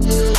you.